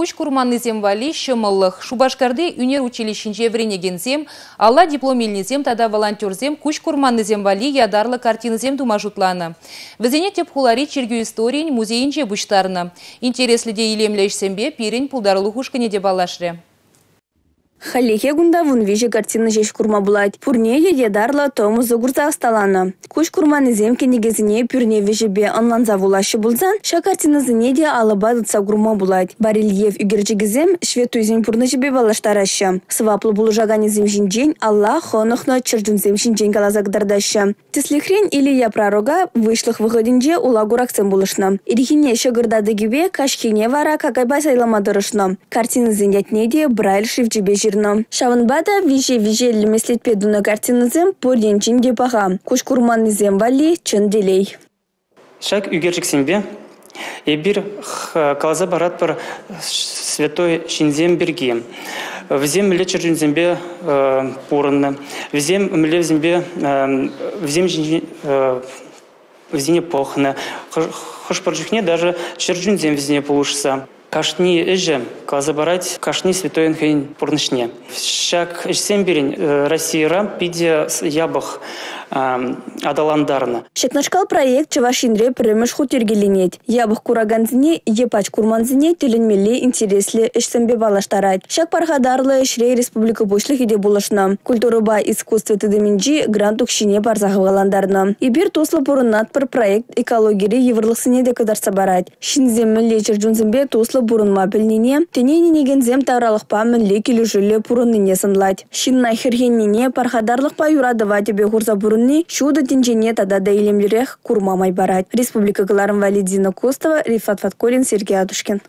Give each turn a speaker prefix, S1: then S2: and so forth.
S1: куч курманнызем вали шымыллых. Шубашкарды үнер училищенче вренегензем, алла диплом тада волонтерзем куч курманнызем вали ядарлы картинызем думажутланы. Візене теп хулари чергю историян музейінче бұштарны. Интереслі де илемлешсембе пирин пулдарлы хушкіне де балашры.
S2: Халехе гунда вун вижи картина жеш курма булать. Пурне едарла тому загурза асталана. Куш курманы земке негезине пюрне бе онлан завулашы булзан, ша картина зіне де алаба дытса курма булать. Барельеф үгерчегізем зем пурны жебе балаштарашы. Сваплы булу жагани зем жинжен, алла хонохно чырджун зем жинжен калазагдардашы. Тислихрен или я пророга вышлых выходинже улагуракцем булышна. Ирихине шагырдады гибе кашкине вара какайбай сайламадырышна. Картина зенятне де брайль шифджебе жирно. Шавынбада виже-виже лемеслетпе дуна картинызем порден чинде паға. Куш курманызем вали чын делей.
S3: Шак үгерчик сенбе, Эбир калаза барат бар святой шинзем берге. Взем мле черджинзембе пурынны. Взем мле взембе взем взине похны. Хош паржихне даже черджинзем взине полушса. Кашни эже казабарать кашни святой энхейн пурнышне. Шак эжсем берин э, Россия пиде ябах адаландарны.
S2: Шекнашкал проект Чавашинре премеш хутергеленет. Ябых кураганзине, епач курманзине теленмеле интересле эшсембе балаштарать. Шак пархадарлы эшре республика бушлых иде булышна. Культура ба искусство тедеминджи грант укшине барзахываландарны. Ибир туслы бурыннат пыр проект экологири еврлысыне де кадарса барать. Шинземмеле черджунзембе туслы бурынма білнене, тенени неген зем тавралықпа мінле келушілі пурынныне сынлать. Шинна херхеннене пархадарлықпа юрадыва тебе хурса бурын Пурни чудо тинчене тада да илемлерех курмамай. Республика Галарым Валидина Костова, Рифат Фаткорин, Сергей Адушкин.